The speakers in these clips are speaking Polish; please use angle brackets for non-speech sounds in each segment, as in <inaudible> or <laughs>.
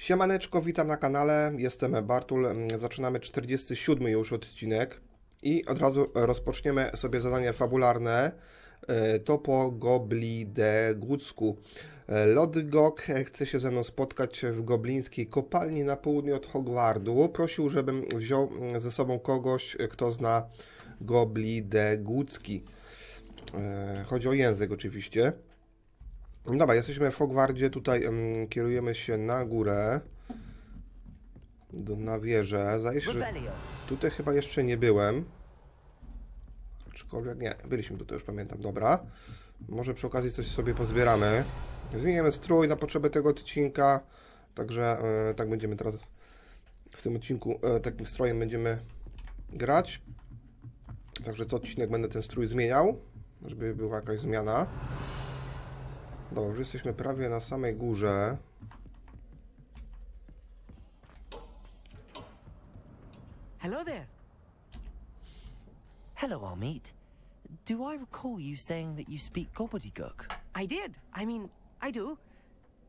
Siemaneczko, witam na kanale, jestem Bartul, zaczynamy 47 już odcinek i od razu rozpoczniemy sobie zadanie fabularne, e, to po Goblide Gucku. Lodgok chce się ze mną spotkać w goblińskiej kopalni na południe od Hogwardu. Prosił, żebym wziął ze sobą kogoś, kto zna Goblide Gucki. E, chodzi o język oczywiście. Dobra, jesteśmy w Hogwardzie, tutaj um, kierujemy się na górę, do, na wieżę. Zdaje się, że tutaj chyba jeszcze nie byłem. Aczkolwiek nie, byliśmy tutaj już, pamiętam, dobra. Może przy okazji coś sobie pozbieramy. Zmieniamy strój na potrzeby tego odcinka, także e, tak będziemy teraz w tym odcinku e, takim strojem będziemy grać. Także co odcinek będę ten strój zmieniał, żeby była jakaś zmiana. Dobra, już jesteśmy prawie na samej górze. Hello there. Hello, Armeet. Do I recall you saying that you speak gobbledygook? I did. I mean, I do.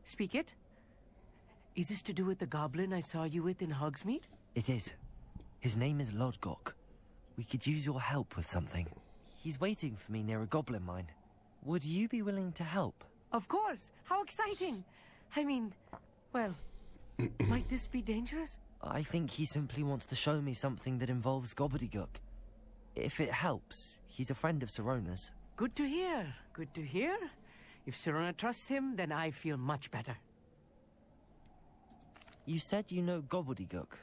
Speak it. Is this to do with the goblin I saw you with in Hogsmeade? It is. His name is Lodgok. We could use your help with something. He's waiting for me near a goblin mine. Would you be willing to help? Of course. How exciting. I mean, well, <clears throat> might this be dangerous? I think he simply wants to show me something that involves gobbledygook. If it helps, he's a friend of Sorona's. Good to hear. Good to hear. If Serona trusts him, then I feel much better. You said you know gobbledygook,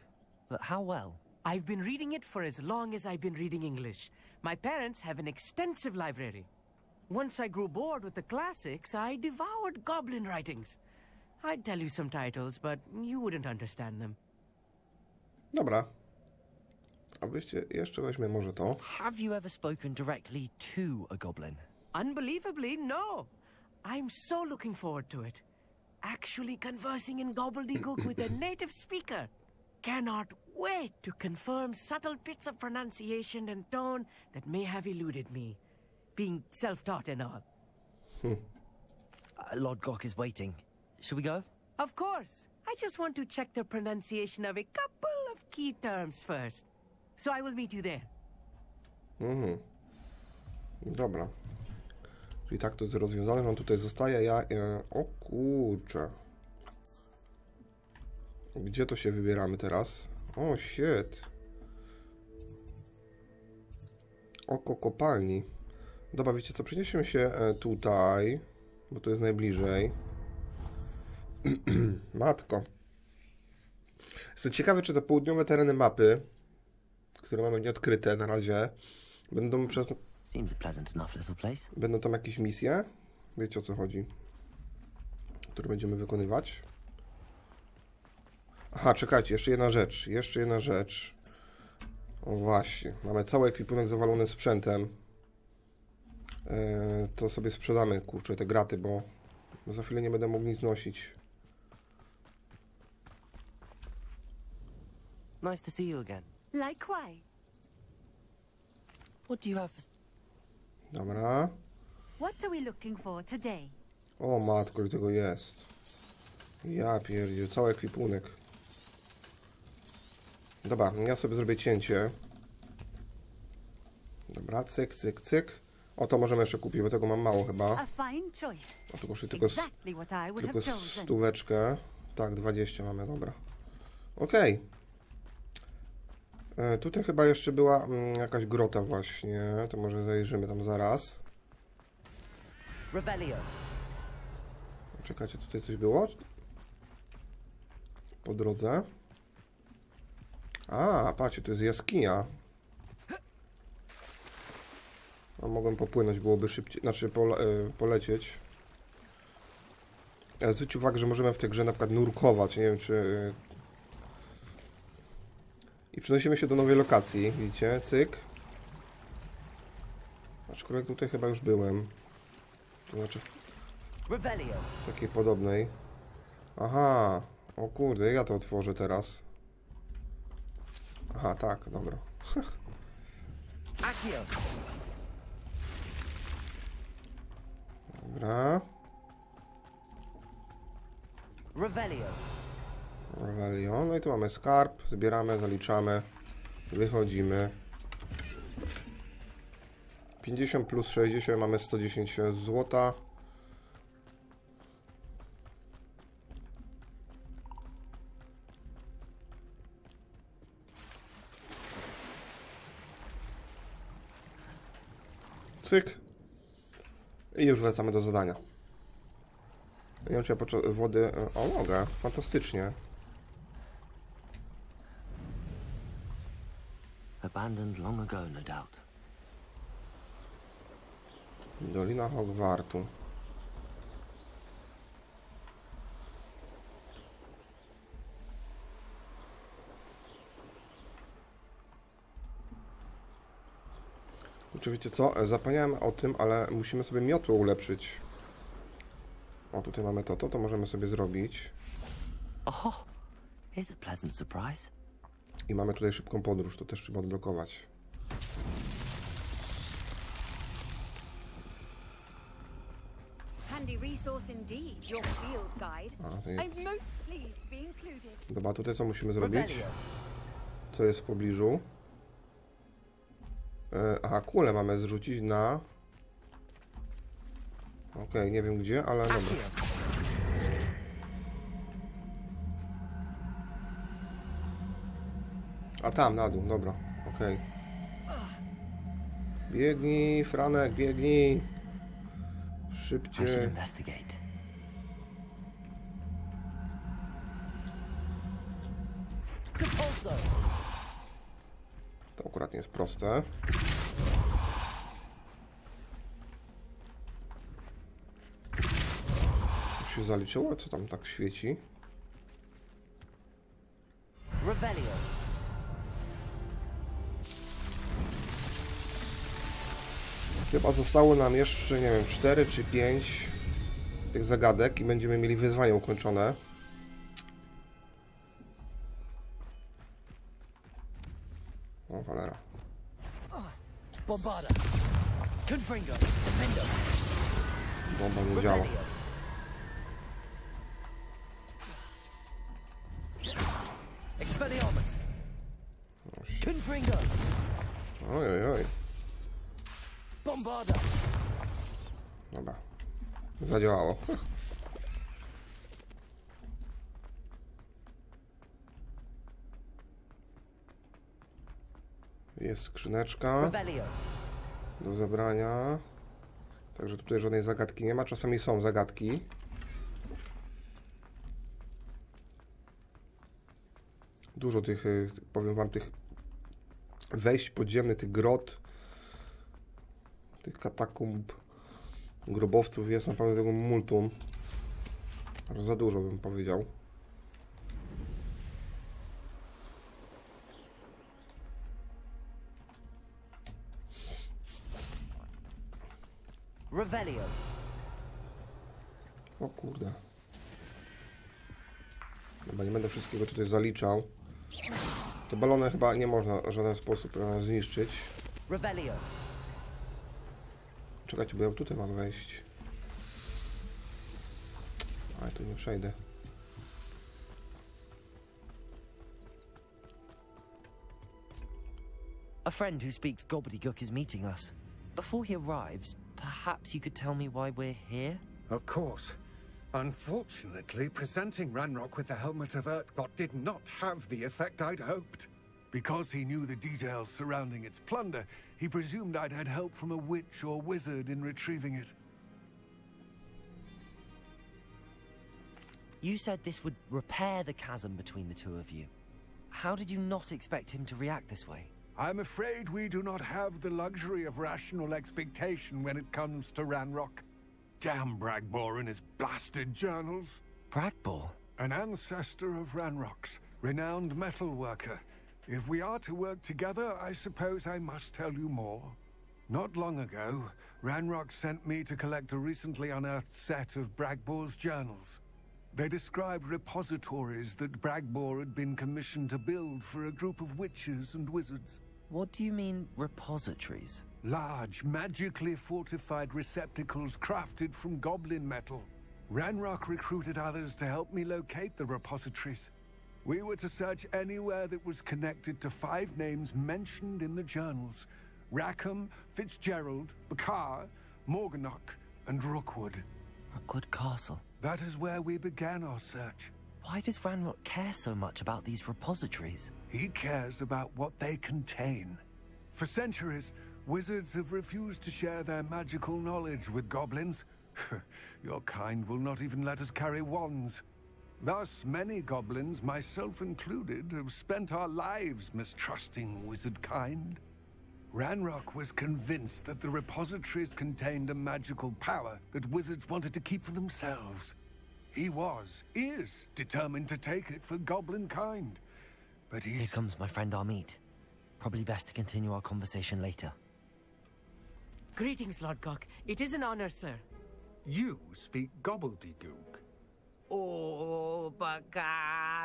but how well? I've been reading it for as long as I've been reading English. My parents have an extensive library. Once I grew bored with the classics, I devoured goblin writings. I'd tell you some titles, but you wouldn't understand them. Dobra. A wyście jeszcze weźmie może to. Have you ever spoken directly to a goblin? Unbelievably, no. I'm so looking forward to it. Actually conversing in gobbledygook with a <coughs> native speaker. Cannot wait to confirm subtle bits of pronunciation and tone that may have eluded me. Being self-taught and all. Uh, Lodgok is waiting. Shall we go? Of course. I just want to check the pronunciation of a couple of key terms first. So I will meet you there. Mhm. Dobra. Czyli tak to jest rozwiązane, że on tutaj zostaje, ja... E, o kurczę. Gdzie to się wybieramy teraz? O, shit. Oko kopalni. Dobra, wiecie co, przeniesiemy się e, tutaj, bo tu jest najbliżej. <clears throat> Matko. Jestem ciekawy, czy te południowe tereny mapy, które mamy nieodkryte na razie, będą przez... Seems a pleasant enough little place. Będą tam jakieś misje? Wiecie o co chodzi? Które będziemy wykonywać? Aha, czekajcie, jeszcze jedna rzecz. Jeszcze jedna rzecz. O właśnie, mamy cały ekwipunek zawalony sprzętem. Eee, to sobie sprzedamy, kurczę, te graty, bo za chwilę nie będę mógł nic nosić. Nice to see you again. Likewise. What do you have for... Dobra. What are we looking for today? O matko, ile tego jest. Ja pierdzie, cały ekwipunek. Dobra, ja sobie zrobię cięcie. Dobra, cyk, cyk, cyk. O, to możemy jeszcze kupić, bo tego mam mało chyba. A to kosztuje tylko, tylko stóweczkę. Tak, 20 mamy, dobra. Okej. E, Tutaj chyba jeszcze była mm, jakaś grota właśnie, to może zajrzymy tam zaraz. Czekajcie, tutaj coś było? Po drodze. A, patrzcie, to jest jaskinia. A mogłem popłynąć, byłoby szybciej, znaczy pole, polecieć. Ale zwróć uwagę, że możemy w tej grze na przykład nurkować, nie wiem czy... e, I przenosimy się do nowej lokacji, widzicie, cyk. Aczkolwiek tutaj chyba już byłem. To znaczy Revelio. takiej podobnej. Aha, o kurde, ja to otworzę teraz. Aha, tak, dobra. <laughs> Dobra. Revelio. Revelio. No i tu mamy skarb, zbieramy, zaliczamy, wychodzimy. 50 plus 60 mamy 110 złota. Cyk. I już wracamy do zadania. Nie wiem, czy ja wody... O, mogę. Fantastycznie. Abandoned long ago, no doubt. Dolina Hogwartu. Kurczę, wiecie co? Zapomniałem o tym, ale musimy sobie miotło ulepszyć. O, tutaj mamy to, to, to możemy sobie zrobić. Oh, here's a pleasant surprise. I mamy tutaj szybką podróż, to też trzeba odblokować. Dobra, tutaj co musimy zrobić? Co jest w pobliżu? E, aha, kulę mamy zrzucić na... Okej, nie wiem gdzie, ale dobra. A tam, na dół, dobra, okej. Biegnij, Franek, biegnij. Szybciej. To akurat nie jest proste. Już się zaliczyło? Co tam tak świeci? Revelio. Chyba zostało nam jeszcze, nie wiem, 4 czy 5 tych zagadek i będziemy mieli wyzwanie ukończone. Cholera. Bombarda. Confringo. Defendo. Bomba nie działa. Expelliarmus. Confringo. Oj, oj, oj. Bombarda. Dobra. Zadziałało. Jest skrzyneczka do zebrania. Także tutaj żadnej zagadki nie ma. Czasami są zagadki. Dużo tych, y, powiem wam, tych wejść podziemnych, tych grot, tych katakumb, grobowców jest naprawdę tego multum. Za dużo bym powiedział. Revelio. O kurde. Chyba nie będę wszystkiego tutaj zaliczał. Te balony chyba nie można w żaden sposób e, zniszczyć. Revelio. Czekajcie, bo ja tutaj mam wejść. Ale tu nie przejdę. A friend who speaks gobbledygook is meeting us. Before he arrives, perhaps you could tell me why we're here? Of course. Unfortunately, presenting Ranrock with the Helmet of Urtkot did not have the effect I'd hoped. Because he knew the details surrounding its plunder, he presumed I'd had help from a witch or wizard in retrieving it. You said this would repair the chasm between the two of you. How did you not expect him to react this way? I'm afraid we do not have the luxury of rational expectation when it comes to Ranrock. Damn Bragbor and his blasted journals. Bragbor? An ancestor of Ranrock's, renowned metal worker. If we are to work together, I suppose I must tell you more. Not long ago, Ranrock sent me to collect a recently unearthed set of Bragbor's journals. They described repositories that Bragbor had been commissioned to build for a group of witches and wizards. What do you mean, repositories? Large, magically fortified receptacles crafted from goblin metal. Ranrock recruited others to help me locate the repositories. We were to search anywhere that was connected to five names mentioned in the journals Rackham, Fitzgerald, Bakar, Morganach, and Rookwood. Rookwood Castle. That is where we began our search. Why does Ranrock care so much about these repositories? He cares about what they contain. For centuries, wizards have refused to share their magical knowledge with goblins. <laughs> Your kind will not even let us carry wands. Thus, many goblins, myself included, have spent our lives mistrusting wizard kind. Ranrock was convinced that the repositories contained a magical power that wizards wanted to keep for themselves. He was, is, determined to take it for goblin kind. But Here comes my friend Armit. Probably best to continue our conversation later. Greetings, Lord Cock. It is an honor, sir. You speak gobbledygook. Oh, Bacalio.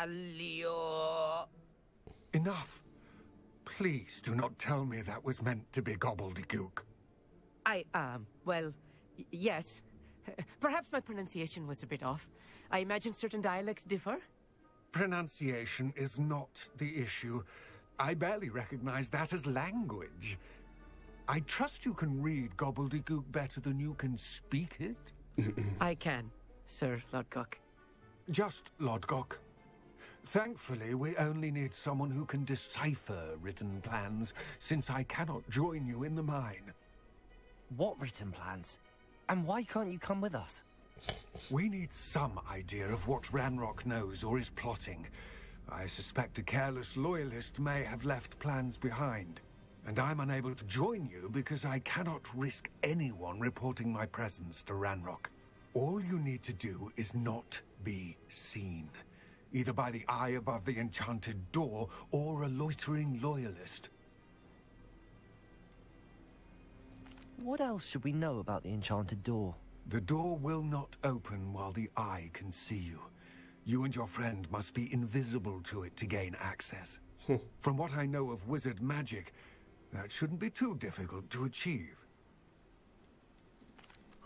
Enough. Please do not tell me that was meant to be gobbledygook. I, um, well, yes. <laughs> Perhaps my pronunciation was a bit off. I imagine certain dialects differ. Pronunciation is not the issue. I barely recognize that as language. I trust you can read gobbledygook better than you can speak it. <laughs> I can, Sir Lord Cock. Just Lodgok. Thankfully, we only need someone who can decipher written plans, since I cannot join you in the mine. What written plans? And why can't you come with us? We need some idea of what Ranrock knows or is plotting. I suspect a careless loyalist may have left plans behind. And I'm unable to join you because I cannot risk anyone reporting my presence to Ranrock. All you need to do is not be seen. Either by the eye above the enchanted door or a loitering loyalist. What else should we know about the enchanted door? The door will not open while the eye can see you. You and your friend must be invisible to it to gain access. From what I know of wizard magic, that shouldn't be too difficult to achieve.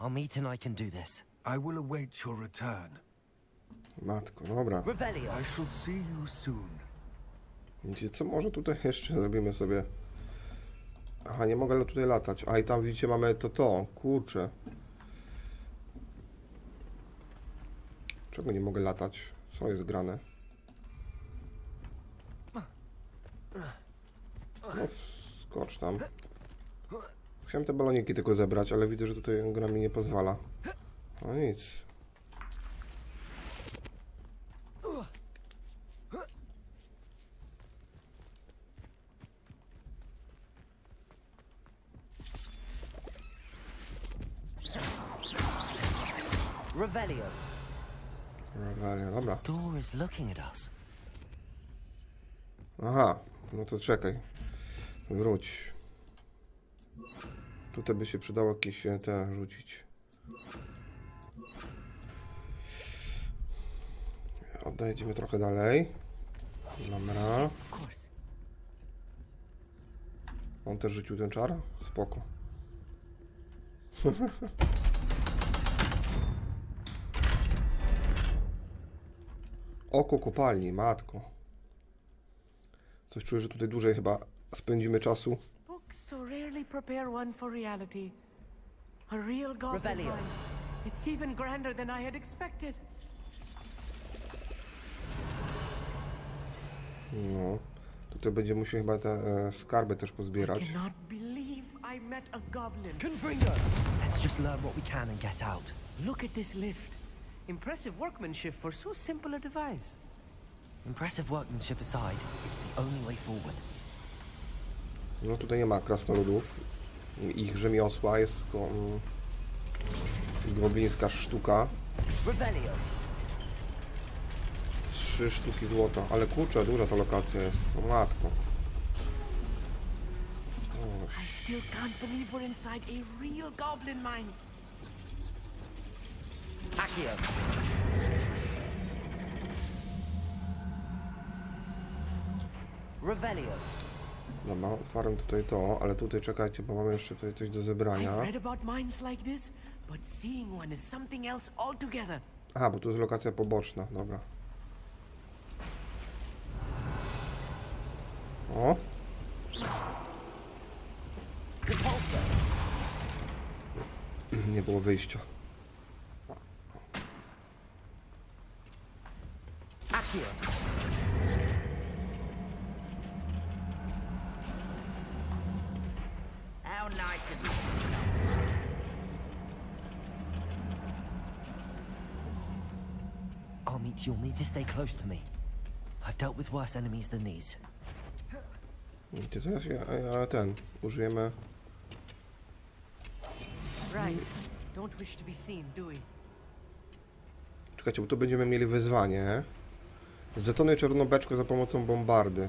Armeet and I can do this. I will await your return. Matko, dobra. I shall see you soon. Widzicie co, może tutaj jeszcze zrobimy sobie... Aha, nie mogę tutaj latać. A i tam widzicie mamy to to, kurczę. Czego nie mogę latać? Co jest grane? No, skocz tam. Chciałem te baloniki tylko zebrać, ale widzę, że tutaj gra mi nie pozwala. No nic. Is looking at us. Aha, no to czekaj. Wróć. Tutaj by się przydało jakieś e, te rzucić. Odejdziemy trochę dalej. Dobra. On też rzucił ten czar? Spoko. <laughs> Oko kopalni, matko. Coś czuję, że tutaj dłużej chyba spędzimy czasu. Books so rarely prepare one for reality. A real goblin Revelio. mine. It's even grander than I had expected. No. Tutaj będziemy musieli chyba te e, skarby też pozbierać. Cannot believe I met a goblin. Confringo! Let's just learn what we can and get out. Look at this lift. Impressive workmanship for so simple a device. Impressive workmanship aside, it's the only way forward. No tutaj nie ma krasnoludów. Ich rzemiosła jest tylko mm, goblińska sztuka. Trzy sztuki złota. Ale kurczę, duża ta lokacja jest. O matko. I still can't believe we're inside a real goblin mine. Accio. Revelio. Dobra, otwarłem tutaj to, ale tutaj czekajcie, bo mamy jeszcze tutaj coś do zebrania. Aha, bo tu jest lokacja poboczna, dobra. O, nie było wyjścia. Accio! How nice of you. Armit, you'll need to stay close to me. I've dealt with worse enemies than these. Wiecie co, ja, ja ten, użyjemy... Right. Don't wish to be seen, do we? Czekajcie, bo tu będziemy mieli wyzwanie. Zdetonuj czerwoną beczkę za pomocą bombardy.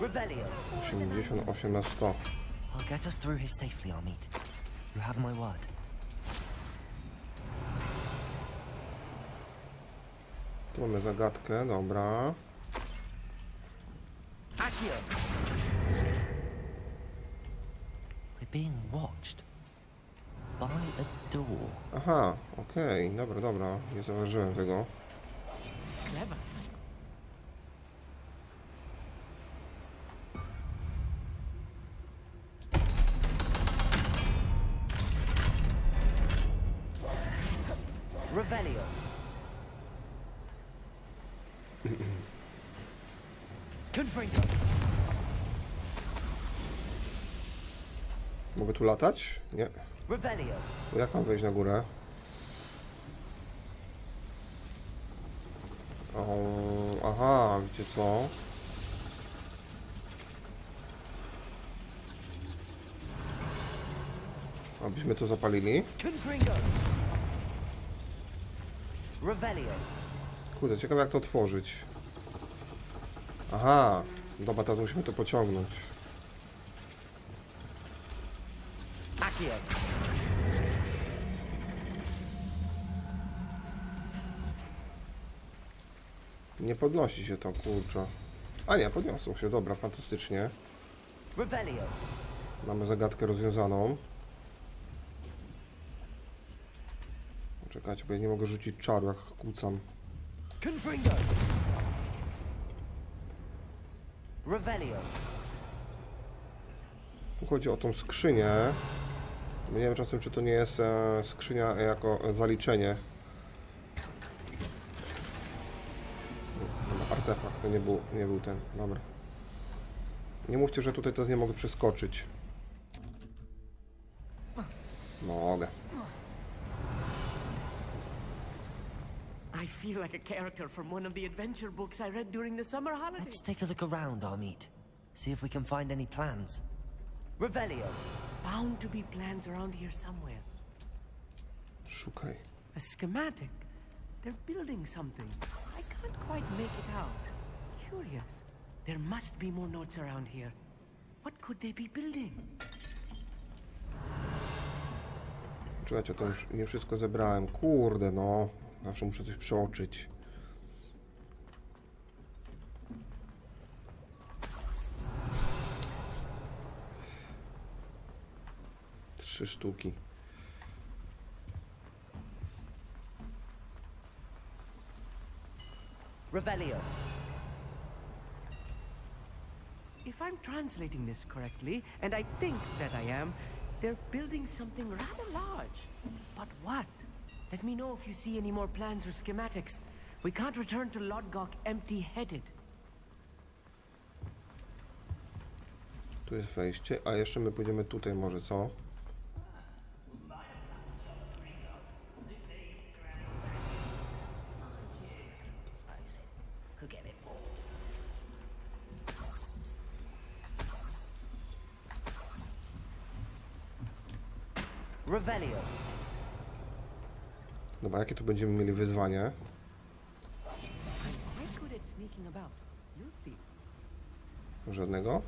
Revelio! 88 na 100. Get us through here safely, Armit. You have my word. Tu mamy zagadkę, dobra. Accio! We're being watched. By a door. Aha, okej, dobra, dobra. Nie zauważyłem tego. Clever. Revelio! Confringo! Mogę tu latać? Nie. Revelio! Jak tam wejść na górę? O, aha, wiecie co? Abyśmy to zapalili? Confringo! Kurde, ciekawe jak to otworzyć. Aha, dobra, teraz musimy to pociągnąć. Accio! Nie podnosi się to, kurczę. A nie, podniosło się, dobra, fantastycznie. Mamy zagadkę rozwiązaną. Czekajcie, bo ja nie mogę rzucić czaru, jak kłócam. Confringo! Revelio! Tu chodzi o tą skrzynię. Nie wiem czasem, czy to nie jest e, skrzynia jako zaliczenie. Artefakt, to nie był, nie był ten, dobra. Nie mówcie, że tutaj to nie mogę przeskoczyć. Mogę. I feel like a character from one of the adventure books I read during the summer holidays. Let's take a look around, Armit. See if we can find any plans. Revelio! Bound to be plans around here somewhere. Szukaj. A schematic. They're building something. I can't quite make it out. Curious. There must be more notes around here. What could they be building? Czekajcie, to już nie wszystko zebrałem. Kurde, no. Zawsze muszę coś przeoczyć. Trzy sztuki. Revelio! If I'm translating this correctly, and I think that I am, they're building something rather large. But what? Let me know if you see any more plans or schematics. We can't return to Lodgok empty-headed. Tu jest wejście, a jeszcze my pójdziemy tutaj może, co? jakie tu będziemy mieli wyzwanie. Żadnego?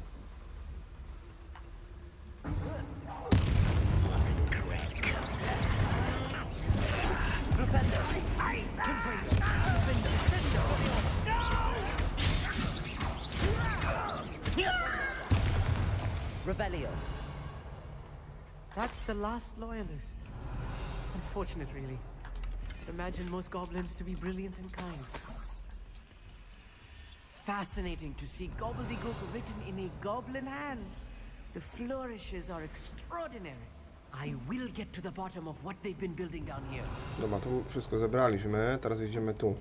Revelio. That's the last loyalist. Unfortunate, really. Imagine most goblins to be brilliant and kind. Fascinating to see gobbledygook written in a goblin hand. The flourishes are extraordinary. I will get to the bottom of what they've been building down here. Dobra, tu wszystko zebraliśmy, teraz idziemy tu.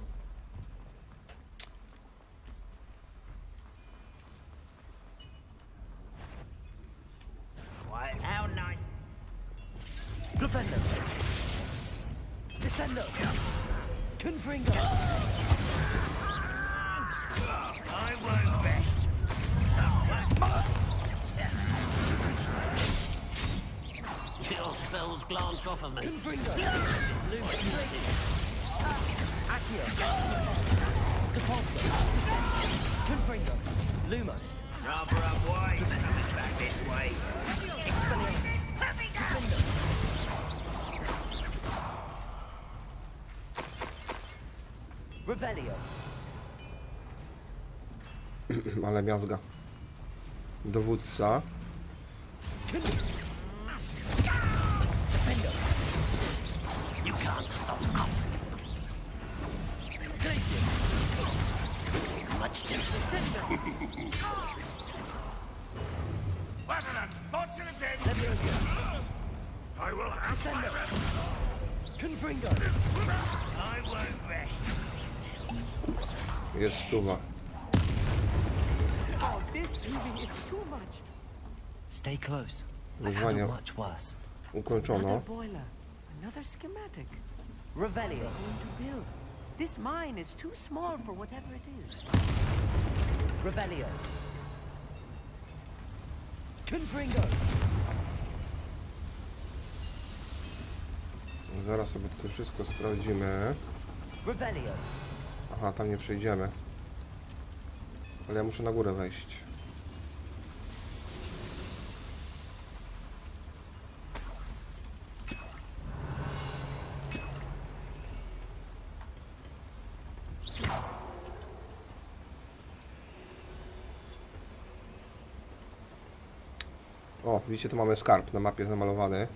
Won't rest. Jest stuwa. Stay close. Worse. ukończono. Another boiler. Another schematic. Revelio. This mine is too small for whatever it is. Revelio. Confringo. Zaraz sobie to wszystko sprawdzimy. Revelio. Aha, tam nie przejdziemy. Ale ja muszę na górę wejść. O, widzicie, tu mamy skarb na mapie zamalowany.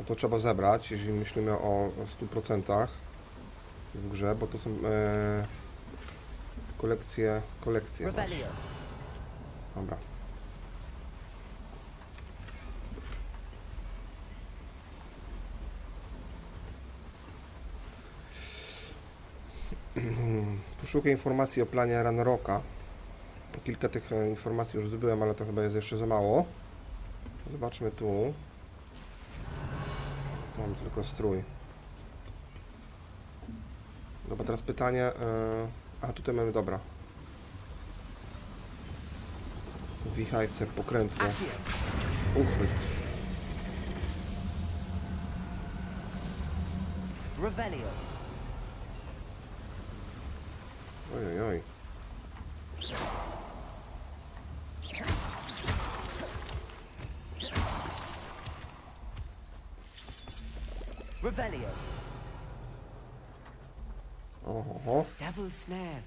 No to trzeba zebrać, jeśli myślimy o 100% w grze, bo to są e, kolekcje, kolekcje. Revelio. Dobra. <clears throat> Poszukaj informacji o planie Ranrocka. Kilka tych e, informacji już zdobyłem, ale to chyba jest jeszcze za mało. Zobaczmy tu. Mam tylko strój. Dobra, teraz pytanie. E... A tutaj mamy, dobra. Wichajcer, pokrętło, uchwyt. Revelio. Oj, oj, oj. Revelio. Oho, uh-huh. Devil's snare.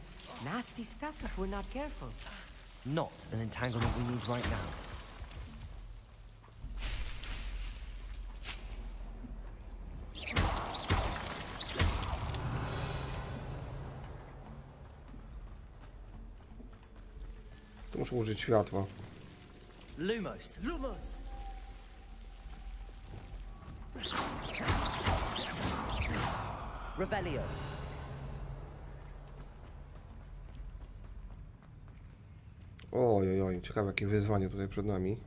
Nasty stuff if we're not careful. Not an entanglement we need right now. tu muszę użyć światła. Lumos. Lumos! Revelio. Oj, oj, oj, ciekawe jakie wyzwanie tutaj przed nami.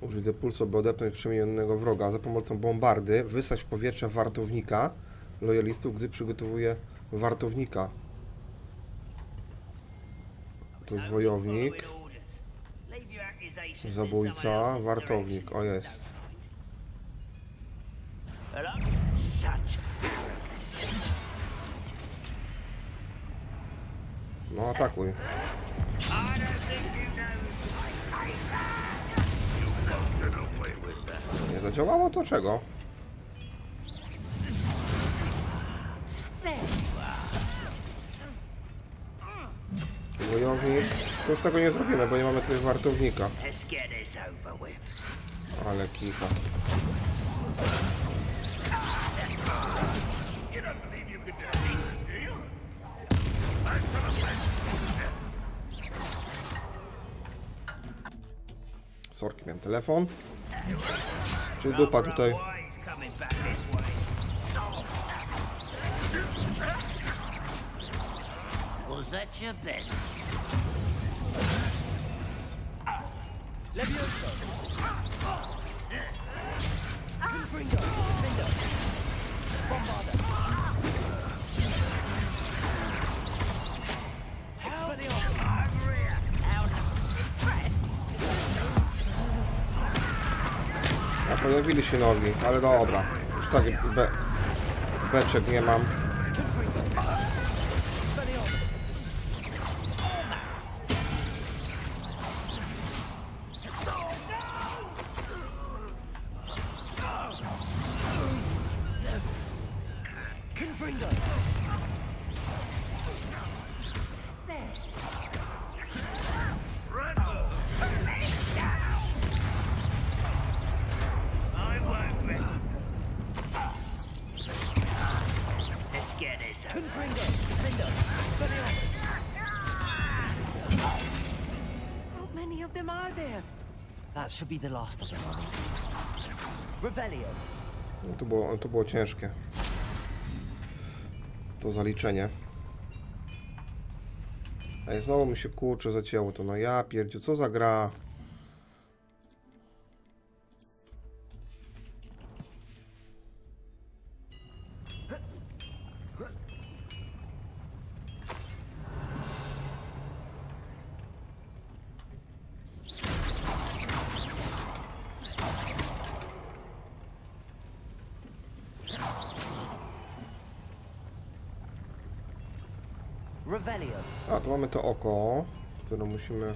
Użyj depulsu, by odepnąć przemienionego wroga za pomocą bombardy. Wysać w powietrze wartownika lojalistów, gdy przygotowuje wartownika. To jest wojownik, zabójca, wartownik. O jest. No atakuj. Nie zadziałało to czego? Wojownik. To już tego nie zrobimy, bo nie mamy tutaj wartownika. Ale kicha. Sorki, miałem telefon. Czyli dupa tutaj. Was that your best? Confringo! Out. Press! A pojawili się nowi, ale dobra. Już tak be, beczek nie mam. The last of them. No, to, było, to było ciężkie. To zaliczenie. Ej, znowu mi się kurczę zacięło to. No ja pierdziu, co za gra? To oko, które musimy...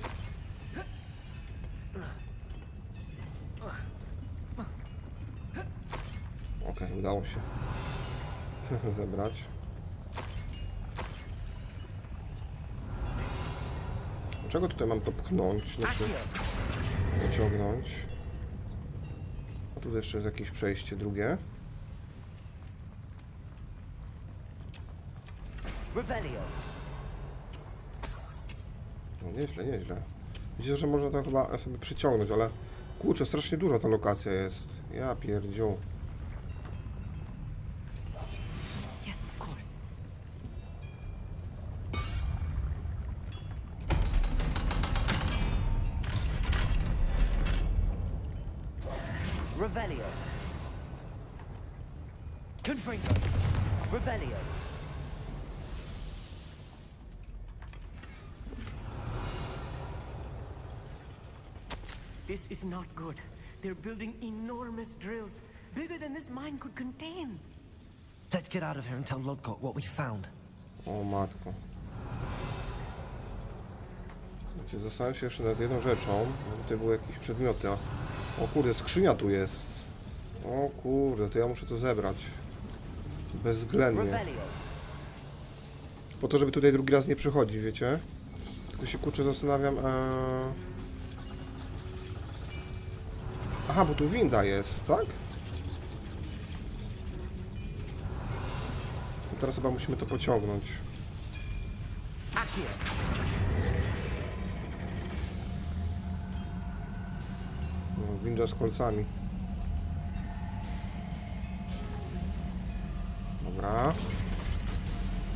Okej, udało się <laughs> zebrać. Dlaczego tutaj mam to pchnąć? Znaczy, pociągnąć. A tu jeszcze jest jakieś przejście drugie. Revelio! Nieźle, nieźle. Widzicie, że można to chyba sobie przyciągnąć, ale kurczę, strasznie duża ta lokacja jest. Ja pierdziu. Yes, of course. Revelio. Confringo. Revelio. This is not good. They're building enormous drills, bigger than this mine could contain. Let's get out of here and tell Lodgok what we found. O matko. Wiecie, zastanawiam się jeszcze nad jedną rzeczą. Tutaj były jakieś przedmioty. a- O kurde, skrzynia tu jest. O kurde, to ja muszę to zebrać. Bezwzględnie. Po to, żeby tutaj drugi raz nie przychodzić, wiecie? Tylko się kurczę zastanawiam. Eee... Aha, bo tu winda jest, tak? I teraz chyba musimy to pociągnąć. Accio. No, winda z kolcami. Dobra.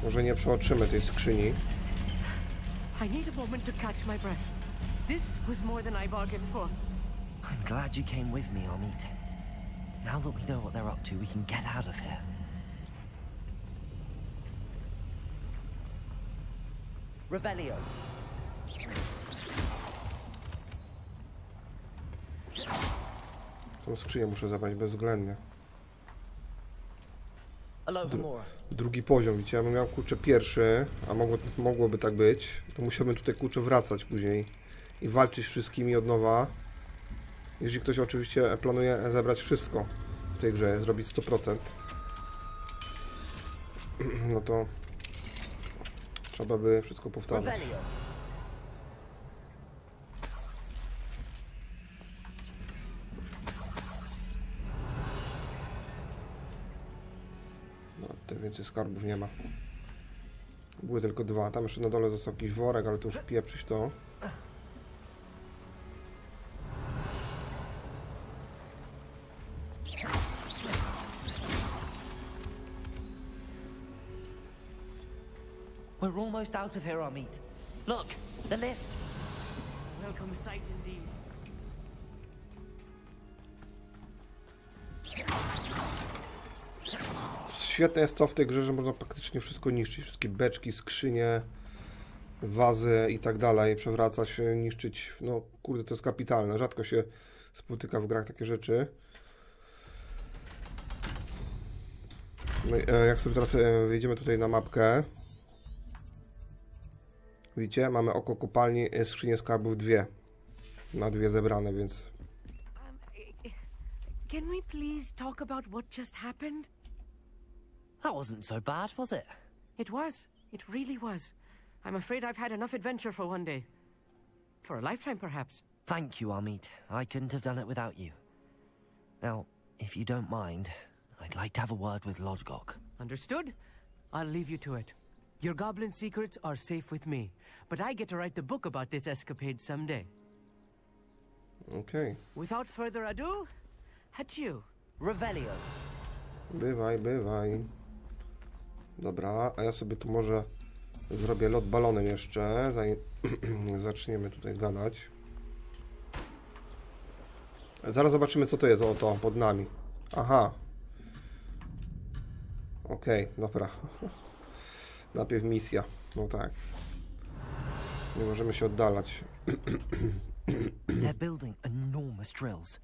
Może nie przeoczymy tej skrzyni. I need a moment to catch my breath. This was more than I bargained for. I'm glad you came with me, Amit. Now that we know what they're up to, we can get out of here. Revelio. Tą skrzynię muszę zabrać bezwzględnie. Alohomora. Drugi poziom, widzicie, ja bym miał kurczę pierwszy, a mogło, mogłoby tak być, to musiałbym tutaj kurczę wracać później i walczyć z wszystkimi od nowa. Jeśli ktoś oczywiście planuje zebrać wszystko w tej grze, zrobić 100%. <clears throat> no to trzeba by wszystko powtarzać. No, tutaj więcej skarbów nie ma. Były tylko dwa. Tam jeszcze na dole został jakiś worek, ale to już pieprzyć to. Almost out of here, Amit. Look, the lift. Welcome sight indeed. Świetne jest to w tej grze, że można praktycznie wszystko niszczyć. Wszystkie beczki, skrzynie, wazy i tak dalej. Przewracać, niszczyć. No kurde, to jest kapitalne. Rzadko się spotyka w grach takie rzeczy. No, e, jak sobie teraz e, wejdziemy tutaj na mapkę. Widzicie, mamy oko kopalni, e, skrzynie skarbów dwie. Na dwie zebrane, więc Um, can we please talk about what just happened? That wasn't so bad, was it? It was. It really was. I'm afraid I've had enough adventure for one day. For a lifetime, perhaps. Thank you, Amit. I couldn't have done it without you. Now, if you don't mind, I'd like to have a word with Lodgok. Understood? I'll leave you to it. Your goblin secrets are safe with me, but I get to write the book about this escapade someday. okej. Without further ado, adieu. Revelio. Bywaj, bywaj. Dobra, a ja sobie tu może zrobię lot balonem jeszcze, zanim <clears throat> zaczniemy tutaj gadać. Zaraz zobaczymy, co to jest o to pod nami. Aha. Okej, dobra. <laughs> Najpierw misja. No tak. Nie możemy się oddalać. They're building enormous drills.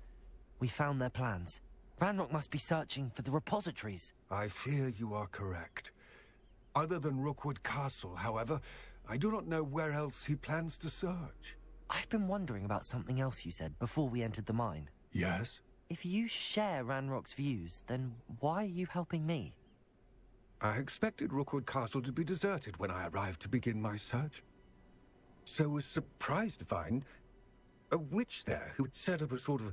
We found their plans. Ranrock must be searching for the repositories. I fear you are correct. Other than Rookwood Castle, however, I do not know where else he plans to search. I've been wondering about something else you said before we entered the mine. Yes? If you share Ranrock's views, then why are you helping me? I expected Rookwood Castle to be deserted when I arrived to begin my search. So was surprised to find a witch there who had set up a sort of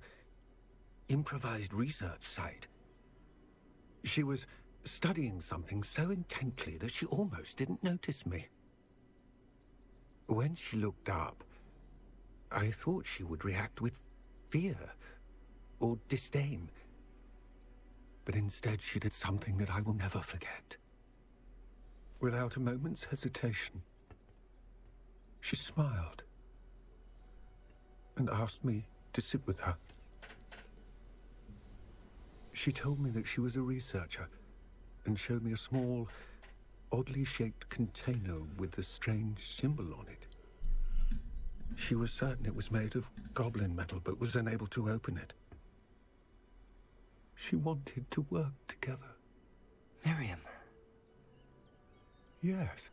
improvised research site. She was studying something so intently that she almost didn't notice me. When she looked up, I thought she would react with fear or disdain. But instead, she did something that I will never forget. Without a moment's hesitation, she smiled and asked me to sit with her. She told me that she was a researcher and showed me a small, oddly shaped container with a strange symbol on it. She was certain it was made of goblin metal, but was unable to open it. She wanted to work together. Miriam. Yes.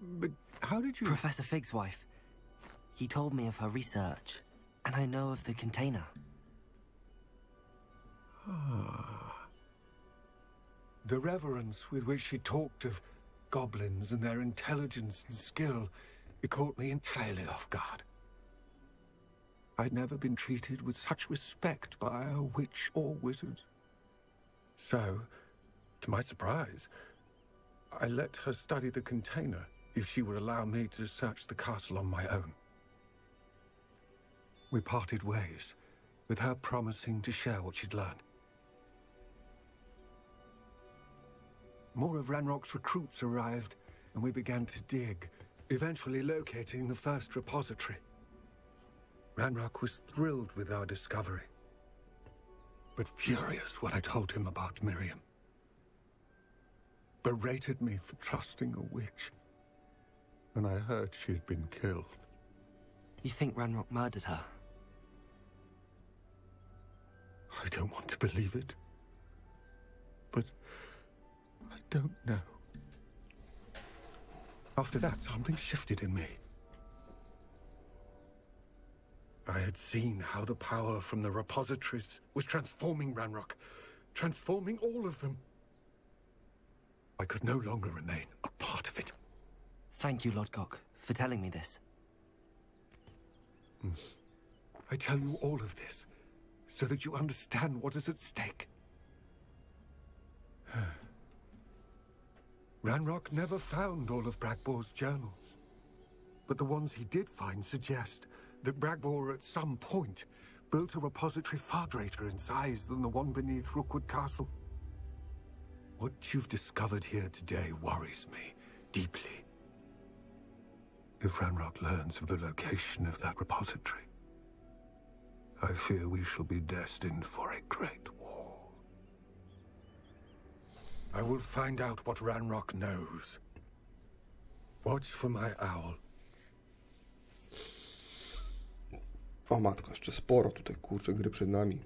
But how did you... Professor Fig's wife. He told me of her research, and I know of the container. Ah. The reverence with which she talked of goblins and their intelligence and skill, it caught me entirely off guard. I'd never been treated with such respect by a witch or wizard. So, to my surprise, I let her study the container if she would allow me to search the castle on my own. We parted ways, with her promising to share what she'd learned. More of Ranrock's recruits arrived, and we began to dig, eventually locating the first repository. Ranrock was thrilled with our discovery, but furious when I told him about Miriam. Berated me for trusting a witch, and I heard she had been killed. You think Ranrock murdered her? I don't want to believe it, but I don't know. After that, something shifted in me. I had seen how the power from the repositories was transforming Ranrock, transforming all of them. I could no longer remain a part of it. Thank you, Lodgok, for telling me this. Mm. I tell you all of this so that you understand what is at stake. <sighs> Ranrock never found all of Bragbor's journals. But the ones he did find suggest that Bragbor at some point built a repository far greater in size than the one beneath Rookwood Castle. What you've discovered here today worries me deeply. If Ranrock learns of the location of that repository, I fear we shall be destined for a great war. I will find out what Ranrock knows. Watch for my owl. O matko, jeszcze sporo tutaj, kurczę, gry przed nami.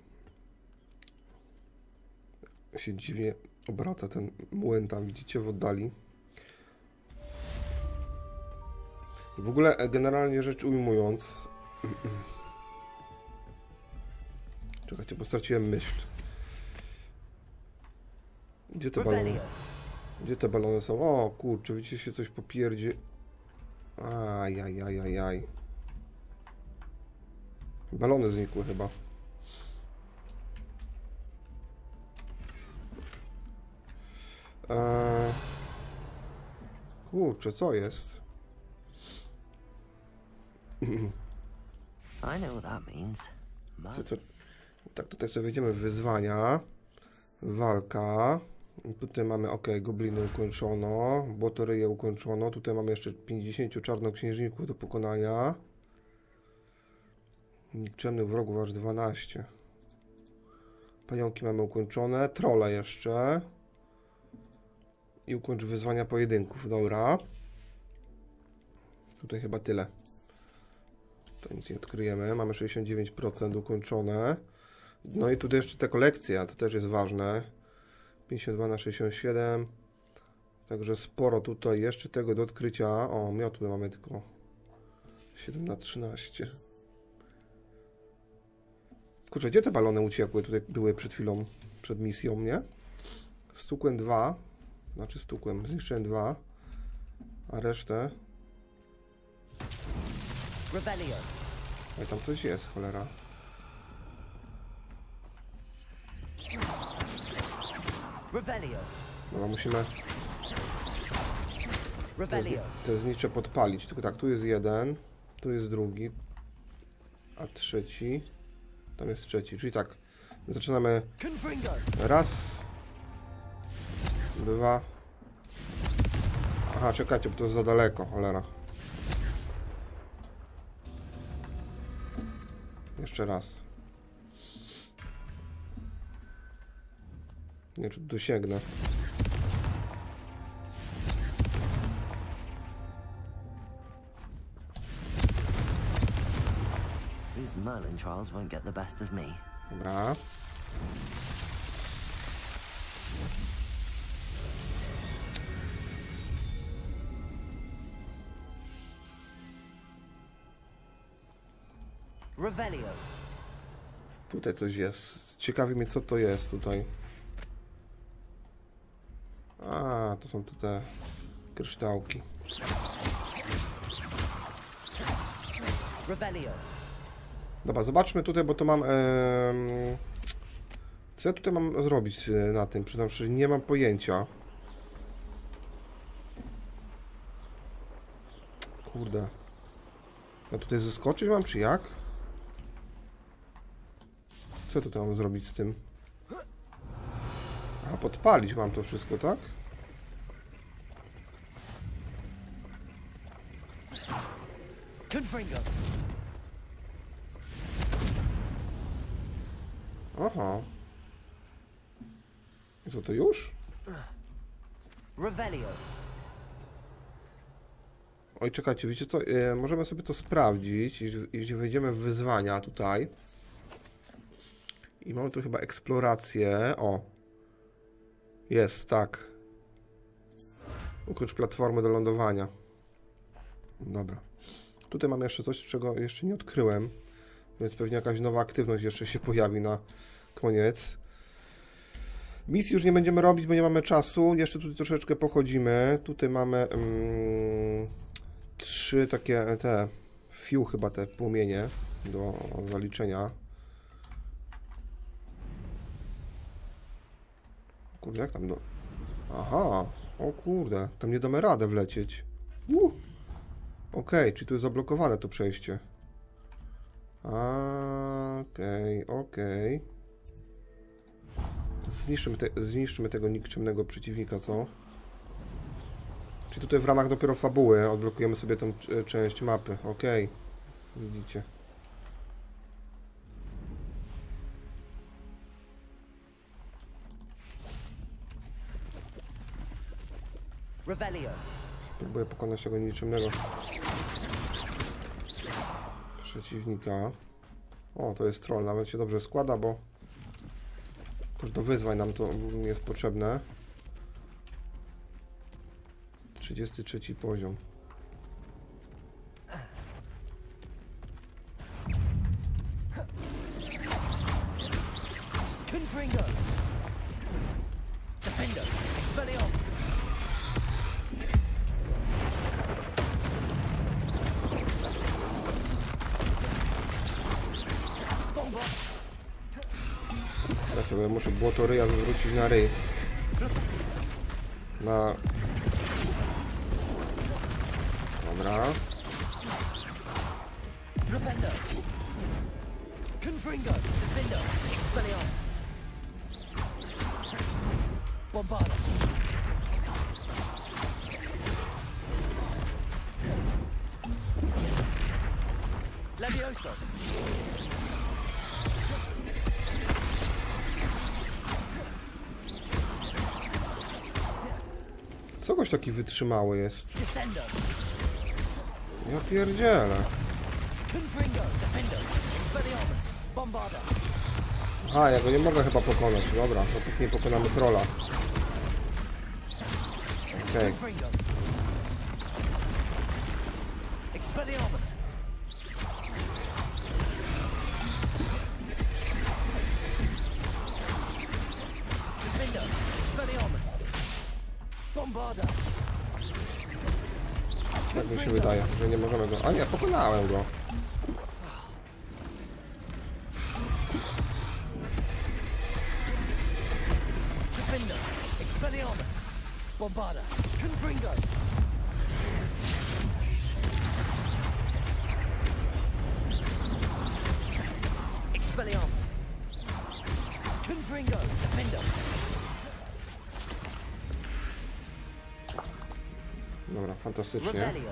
Się dziwnie obraca ten młyn tam, widzicie, w oddali. W ogóle, e, generalnie rzecz ujmując... <clears throat> Czekajcie, bo straciłem myśl. Gdzie te balony? Gdzie te balony są? O, kurczę, widzicie, się coś popierdzie... Ajajajajaj. Balony znikły chyba. Eee... Kurczę, co jest? I know that means. Co? Tak, tutaj sobie wejdziemy w wyzwania. Walka. Tutaj mamy, ok, gobliny ukończono, botoryję ukończono. Tutaj mamy jeszcze 50 czarnoksiężników do pokonania. Nikczemnych wrogów aż 12. Pająki mamy ukończone. Trolle jeszcze. I ukończ wyzwania pojedynków, dobra. Tutaj chyba tyle. To nic nie odkryjemy. Mamy 69% ukończone. No i tutaj jeszcze ta kolekcja, to też jest ważne. 52 na 67. Także sporo tutaj jeszcze tego do odkrycia. O, miotły mamy tylko 7 na 13. Kurczę, gdzie te balony uciekły? Tutaj były przed chwilą, przed misją, nie? Stukłem 2. Znaczy stukłem, zniszczyłem 2. A resztę... Revelio. Oj, tam coś jest, cholera. Revelio. Dobra, musimy te znicze podpalić. Tylko tak, tu jest jeden, tu jest drugi, a trzeci, tam jest trzeci. Czyli tak, zaczynamy raz, dwa. Aha, czekajcie, bo to jest za daleko, cholera. Jeszcze raz. Nie czy dosięgnę. Merlin trials won't get the best of me. Dobra. Revelio. Tutaj coś jest. Ciekawi mnie, co to jest tutaj. A, to są tu te kryształki. Revelio. Dobra, zobaczmy tutaj, bo to mam... co ja tutaj mam zrobić e, na tym? Przyznam szczerze, nie mam pojęcia. Kurde. Ja tutaj zeskoczyć mam, czy jak? Co tutaj mam zrobić z tym? A, podpalić mam to wszystko, tak? Confringo. Aha. I co, to już? Revelio. Oj, czekajcie, wiecie co? E, możemy sobie to sprawdzić, jeśli, jeśli wejdziemy w wyzwania tutaj. I mamy tu chyba eksplorację. O. Jest, tak. Ukończ platformę do lądowania. Dobra. Tutaj mam jeszcze coś, czego jeszcze nie odkryłem. Więc pewnie jakaś nowa aktywność jeszcze się pojawi na koniec. Misji już nie będziemy robić, bo nie mamy czasu. Jeszcze tutaj troszeczkę pochodzimy. Tutaj mamy mm, trzy takie te fiu chyba te płomienie do zaliczenia. Kurde, jak tam do... Aha, o kurde, tam nie damy radę wlecieć. Uh. Okej, czyli tu jest zablokowane to przejście. Okej, okej. Zniszczymy, te, zniszczymy tego nikczemnego przeciwnika, co? Czyli tutaj w ramach dopiero fabuły odblokujemy sobie tą e, część mapy. Okej. Widzicie. Revelio. Próbuję pokonać tego nikczemnego przeciwnika. O, to jest troll. Nawet się dobrze składa, bo też do wyzwań nam to jest potrzebne. 33 poziom. Bo ja muszę błoto ryja zwrócić na ryj. Na... Co goś taki wytrzymały jest? Ja pierdzielę. Aha, ja go nie mogę chyba pokonać. Dobra, to tak nie pokonamy trolla. Okej, Confringo. Mi się wydaje, że nie możemy go... A nie, pokonałem go. Expelliarmus. Dobra, fantastycznie. Revelio.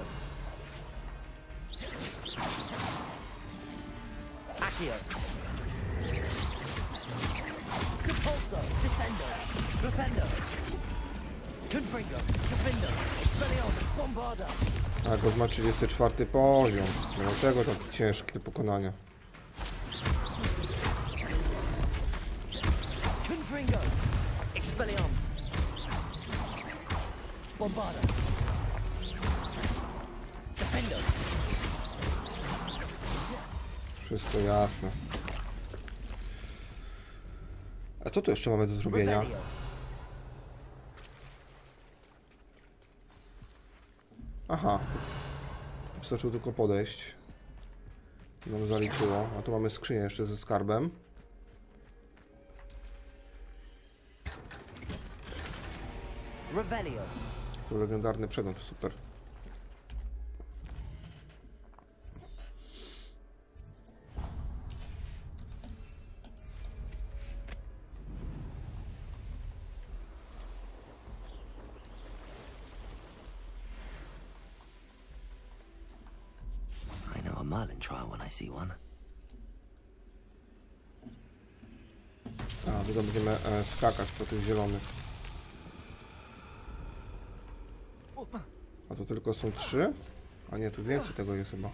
44 poziom. Dlaczego tak ciężki do pokonania? Wszystko jasne. A co tu jeszcze mamy do zrobienia? Aha. Wystarczyło tylko podejść. Nam zaliczyło. A tu mamy skrzynię jeszcze ze skarbem. To legendarny przedmiot, super. Skakać po tych zielonych. A to tylko są trzy? A nie, tu więcej tego jest chyba.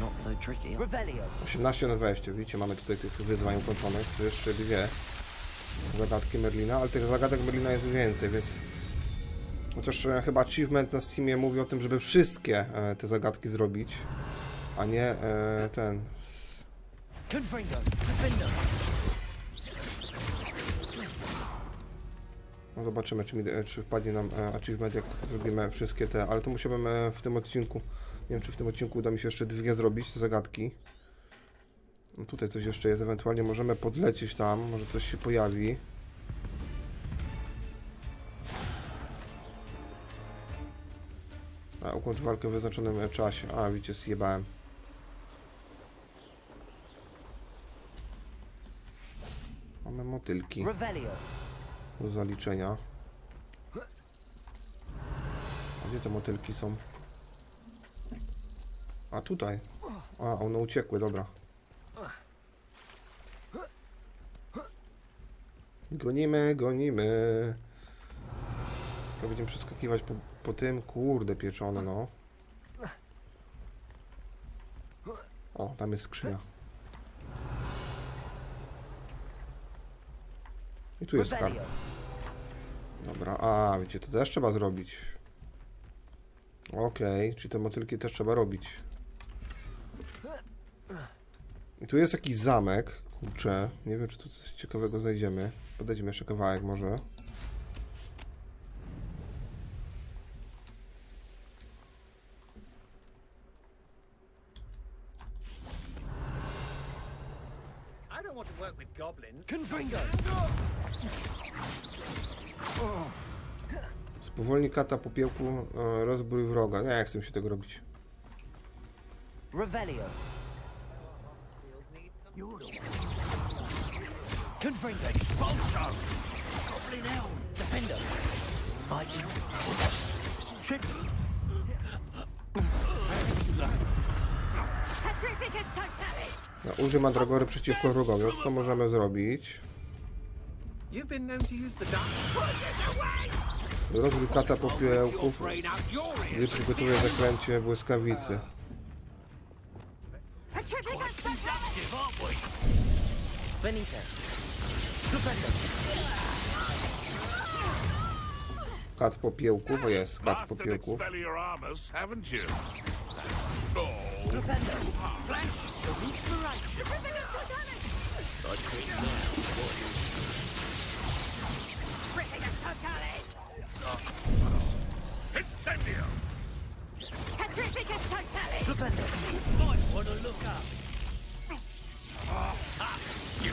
Not so tricky. Revelio. 18 na 20, widzicie, mamy tutaj tych wyzwań ukończonych, to jeszcze dwie zagadki Merlina, ale tych zagadek Merlina jest więcej, więc Chociaż e, chyba achievement na Steamie mówi o tym, żeby wszystkie e, te zagadki zrobić, a nie e, ten. No zobaczymy, czy, mi, czy wpadnie nam achievement, jak zrobimy wszystkie te, ale to musiałbym e, w tym odcinku, nie wiem, czy w tym odcinku uda mi się jeszcze dwie zrobić, te zagadki. No tutaj coś jeszcze jest, ewentualnie możemy podlecieć tam, może coś się pojawi. A, ukończ walkę w wyznaczonym czasie. A, widzicie, zjebałem. Mamy motylki do zaliczenia. A gdzie te motylki są? A tutaj. A, one uciekły, dobra. Gonimy, gonimy. To będziemy przeskakiwać po, po tym. Kurde, pieczone, no. O, tam jest skrzynia. I tu jest. Revelio. Dobra, a wiecie, to też trzeba zrobić. Okej, czyli te motylki też trzeba robić. I tu jest jakiś zamek, kurczę, nie wiem czy tu coś ciekawego znajdziemy. Podejdziemy jeszcze kawałek może. I don't want to work with goblins. Confringo. Spowolni kata popiełku, e, rozbój wroga. Nie chcę mi się tego robić. Revelio. Confringo. Expulso. Goblin Elm. Defender. Fighting. Trip. No, użyj mandragory przeciwko wrogowi. No, To możemy zrobić. You've been known to use the dark. Rozbój kata popiełków, Out your ears. gdy przygotuje zaklęcie błyskawicy. Kat popiełków, o jest, kat Mastered popiełków. Expelliar armors, you? Oh, Defender. Might want to look up. You.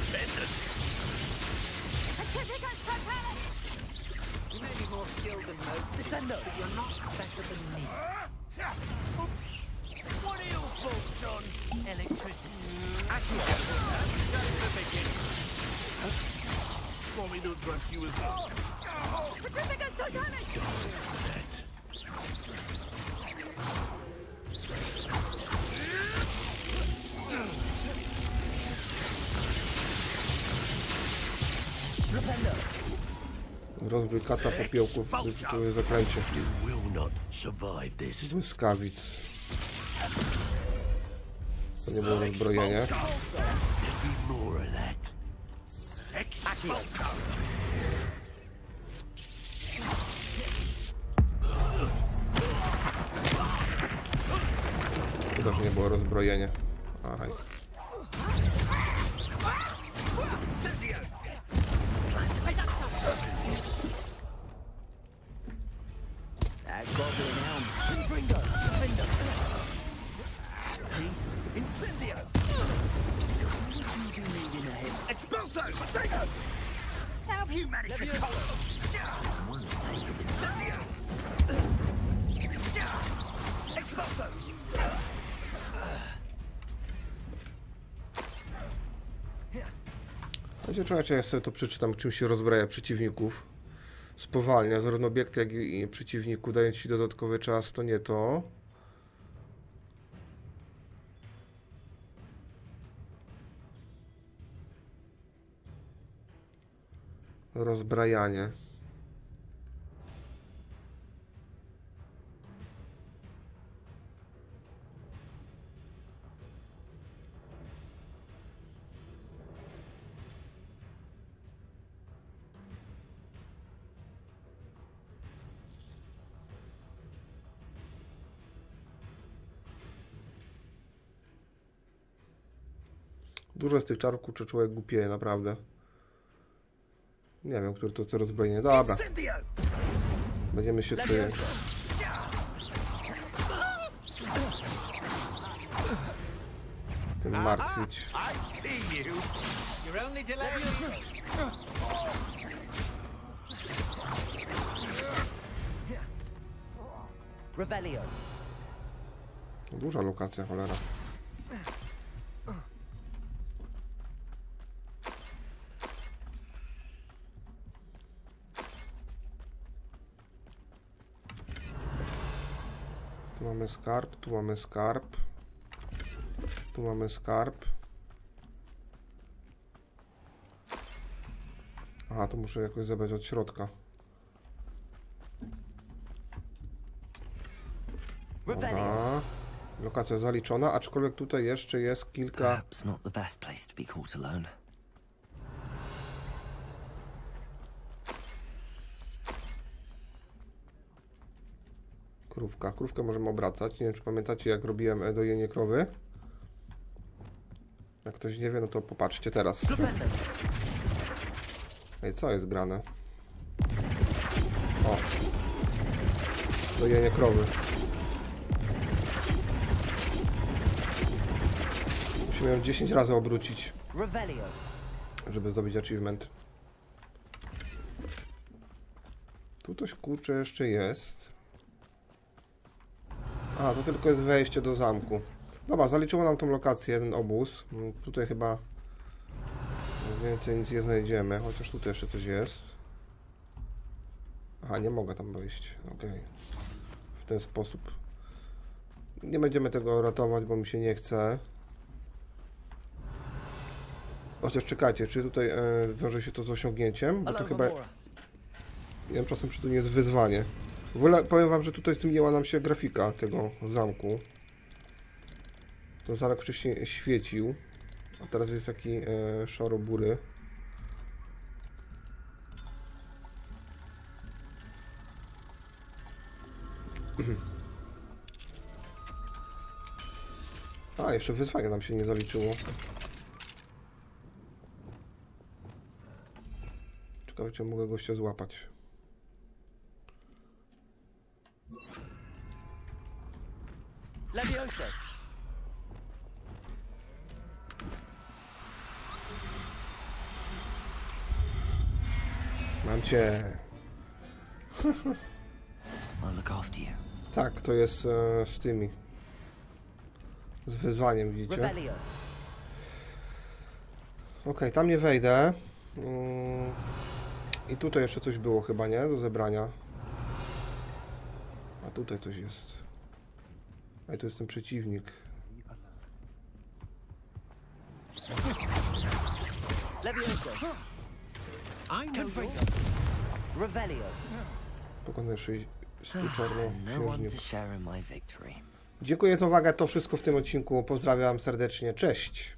You may be more skilled than most, but you're not better than me. What are your faults on electricity? Go to the beginning. Want me to address you as a... Defender. Rozbój kata zaklęcie. Not survive this. Błyskawic. To nie było rozbrojenie. To też nie było rozbrojenie. Aha. Czekać, ja sobie to przeczytam, czym się rozbraja przeciwników. Spowalnia zarówno obiekty, jak i przeciwników, dając ci dodatkowy czas, to nie to. Rozbrajanie. Dużo jest tych czarów, kurczę, człowiek głupieje, naprawdę. Nie wiem, który to co rozbrojenie. Dobra, będziemy się tutaj... Tym martwić. Duża lokacja, cholera. Tu mamy skarb, tu mamy skarb. Tu mamy skarb. Aha, to muszę jakoś zebrać od środka. Dobra. Lokacja zaliczona, aczkolwiek tutaj jeszcze jest kilka... Perhaps not the best place to be caught alone. Krówka. Krówkę możemy obracać. Nie wiem, czy pamiętacie, jak robiłem dojenie krowy. Jak ktoś nie wie, no to popatrzcie teraz. Ej, co jest grane? O. Dojenie krowy. Musimy ją 10 razy obrócić, żeby zdobyć achievement. Tu coś kurczę jeszcze jest. A, to tylko jest wejście do zamku. Dobra, zaliczyło nam tą lokację, ten obóz. Mm, Tutaj chyba więcej nic nie znajdziemy, chociaż tutaj jeszcze coś jest. Aha, nie mogę tam wejść. Okej. W ten sposób. Nie będziemy tego ratować, bo mi się nie chce. Chociaż czekajcie, czy tutaj e, wiąże się to z osiągnięciem? Bo to chyba... Nie wiem czasem, czy to nie jest wyzwanie. Powiem wam, że tutaj zmieniła nam się grafika tego zamku. To zamek wcześniej świecił, a teraz jest taki e, szaro-bury. <clears throat> A, jeszcze wyzwanie nam się nie zaliczyło. Ciekawe, czy mogę gościa złapać. Cię. <laughs> Tak, to jest e, z tymi. Z wyzwaniem, widzicie? Okej, tam nie wejdę. Mm, I tutaj jeszcze coś było chyba, nie? Do zebrania. A tutaj coś jest. A i tu jest ten przeciwnik. Levioso. I know you. Revelio. Pokonuje 6 No one to czarnoksiężników. victory. Dziękuję za uwagę. To wszystko w tym odcinku. Pozdrawiam serdecznie. Cześć.